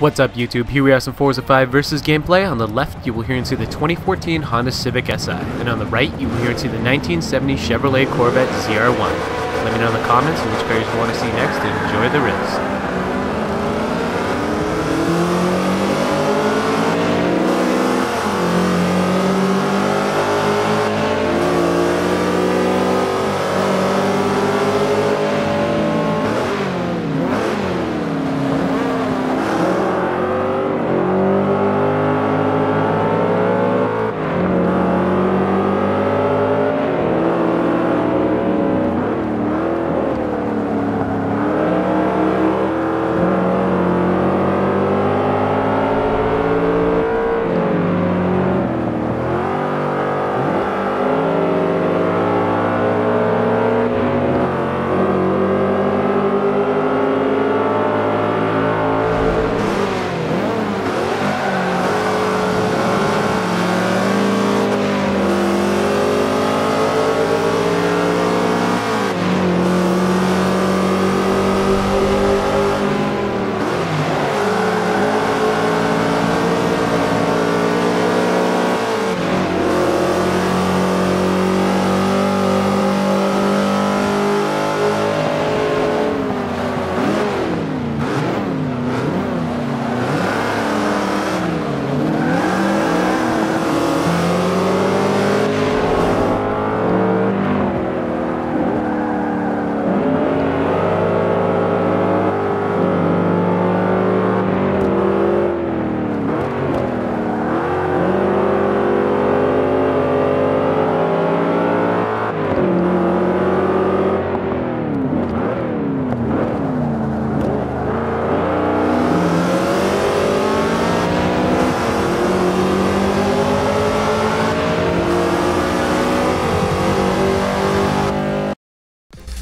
What's up YouTube? Here we have some Forza 5 versus gameplay. On the left you will hear and see the 2014 Honda Civic Si, and on the right you will hear and see the 1970 Chevrolet Corvette ZR1. Let me know in the comments which cars you want to see next and enjoy the race.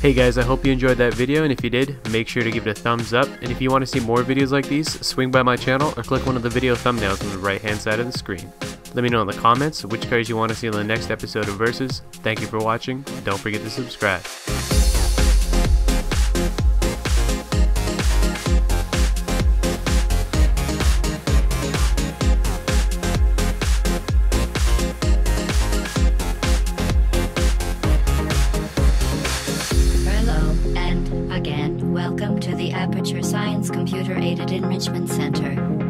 Hey guys, I hope you enjoyed that video, and if you did, make sure to give it a thumbs up, and if you want to see more videos like these, swing by my channel or click one of the video thumbnails on the right hand side of the screen. Let me know in the comments which cars you want to see in the next episode of Versus. Thank you for watching, don't forget to subscribe. Again, welcome to the Aperture Science Computer Aided Enrichment Center.